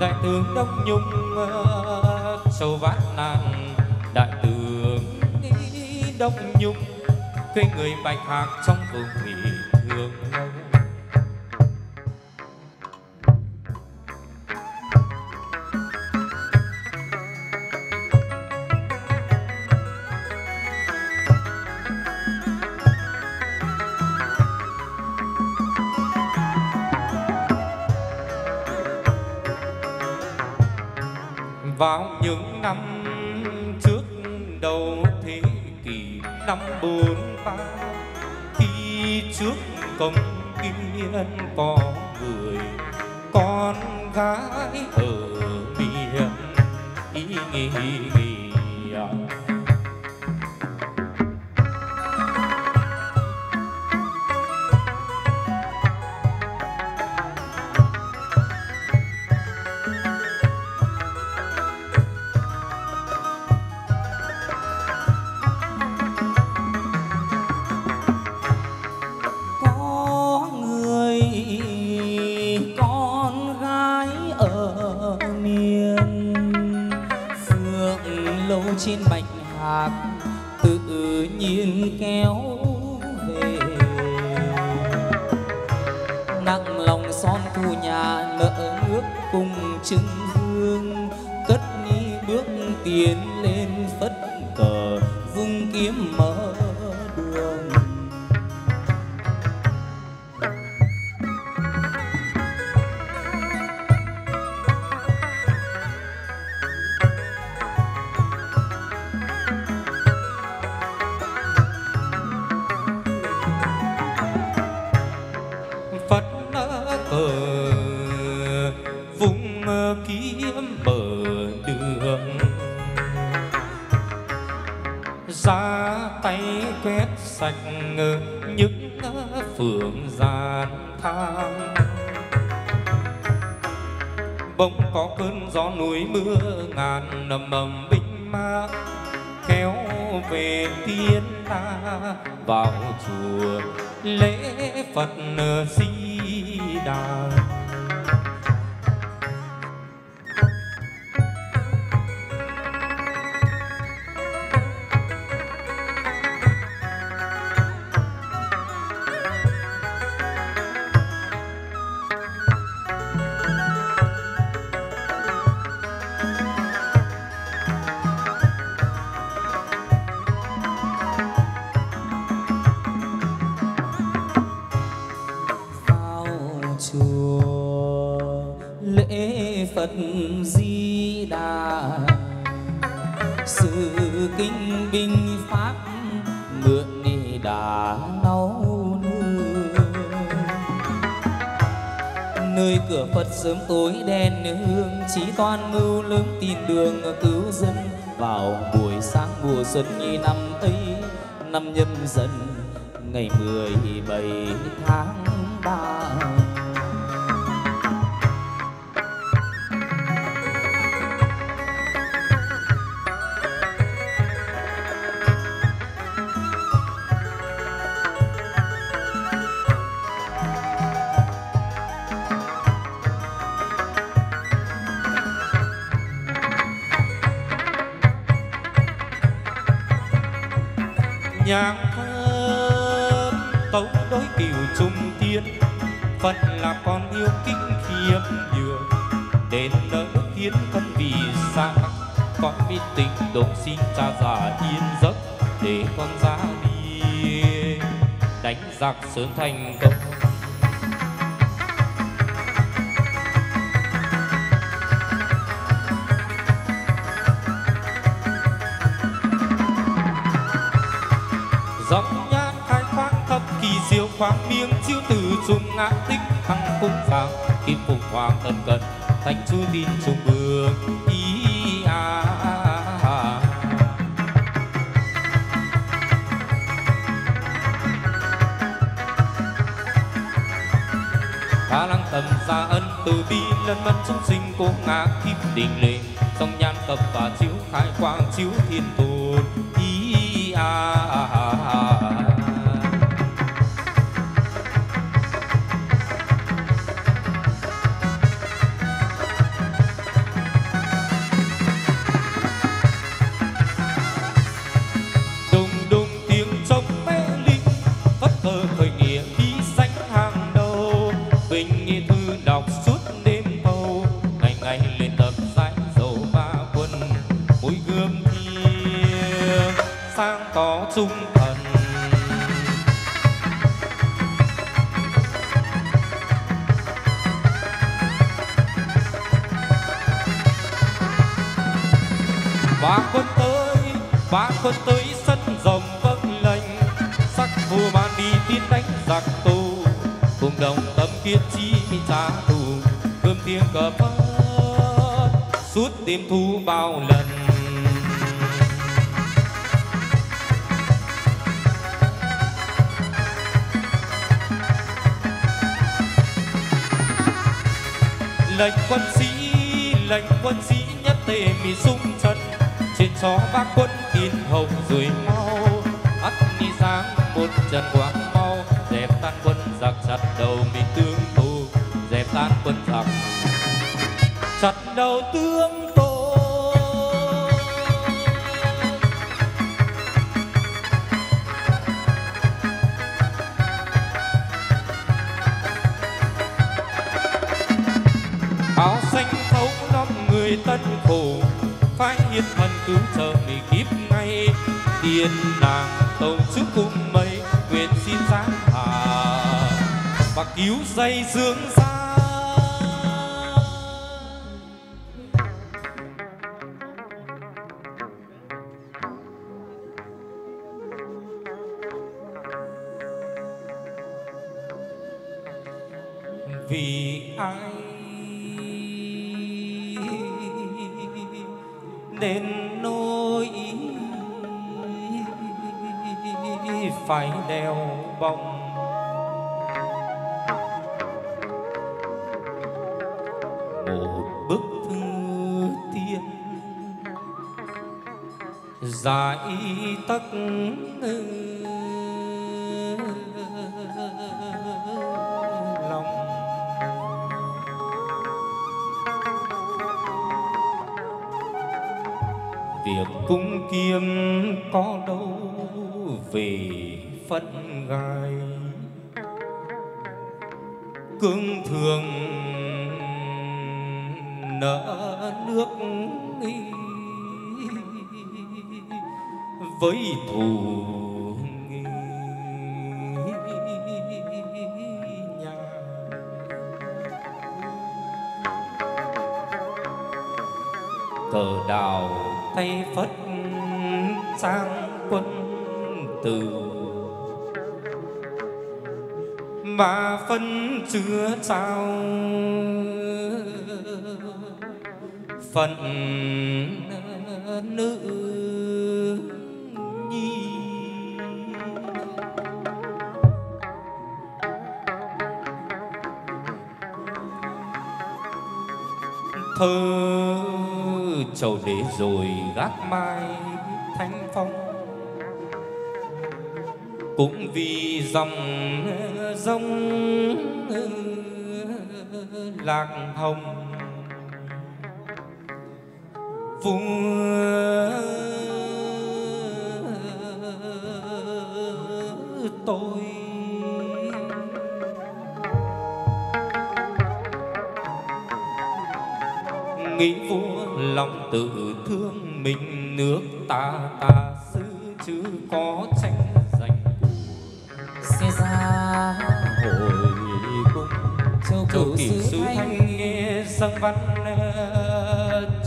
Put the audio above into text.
đại tướng đông nhung ờ, sâu vát nàng đại tướng đông nhung cây người bạch hạc trong vùng nghỉ thường lâu. Đầu thế kỷ năm bốn ba, khi trước công kiên có người, con gái ở miền, ý nghĩ hạc tự nhiên kéo về. Nặng lòng son thu nhà nợ nước cùng trưng hương cất đi bước tiến lên phất cờ, vung kiếm mở tay quét sạch những phường gian tham. Bỗng có cơn gió núi mưa ngàn nầm mầm binh ma kéo về tiên ta vào chùa lễ phật di đà. Phật Di Đà. Sự kinh binh pháp mượn đi đà nấu nương. Nơi cửa Phật sớm tối đen hương chỉ toàn mưu lương tìm đường cứu dân. Vào buổi sáng mùa xuân như năm ấy, năm nhâm dần, ngày 17 tháng 3 nhạc thơm tấu đối kiều trung tiên phật là con yêu kinh khiêm nhường đến nỡ khiến thân vì xa. Con biết tình độ xin cha già yên giấc để con ra đi. Đánh giặc sớm thành công. Dòng nhan khai khoáng thập kỳ diệu khoáng miếng chiêu từ trung ngã tích thăng cung vàng. Kim phục hoàng thần cận thành chu tin trung vương ý à. Phá lăng tầm gia ân từ bi, lân mân chúng sinh cố ngã kim đình lệ. Dòng nhan tập và chiếu khai quang, chiếu thiên tôn ý à. lòng suốt đêm thâu. Ngày ngày lên tập sách dầu ba quân mũi gươm thiêng sang tỏ dung thần. Ba quân tới ba quân tới sân rồng vâng lệnh sắc phù mang đi tiến đánh giặc tù, cùng đồng tâm kiên chi trả thù gươm tiếng cờ phất suốt đêm thu bao lần. Lệnh quân sĩ, lệnh quân sĩ nhất tề mì sung trận trên chó ba quân tin hồng rồi mau ắt đi sáng một trận quang mau dẹp tan quân giặc chặt đầu mình tương chặt đầu tương tô áo xanh thấu năm người tân khổ phải yên thần cứu trợ mình kiếp ngay. Tiền nàng tàu trước cung mây, nguyện xin giáng hà và cứu dây dương ra ai? Nên nỗi phải đeo bông một bức tiệc cung kiêm có đâu về phận gai cương thường nợ nước với thù nhà. Cờ đào thay phất sang quân từ mà phân chưa sao? Phận nữ nhi. Thơ chầu để rồi gác mai thanh phong. Cũng vì dòng dông lạc hồng, vua tôi nghĩ vua lòng tự thương mình nước ta ta xứ chứ có tranh giành xe ra hồi cung châu cửu sứ thanh. Nghe dâng văn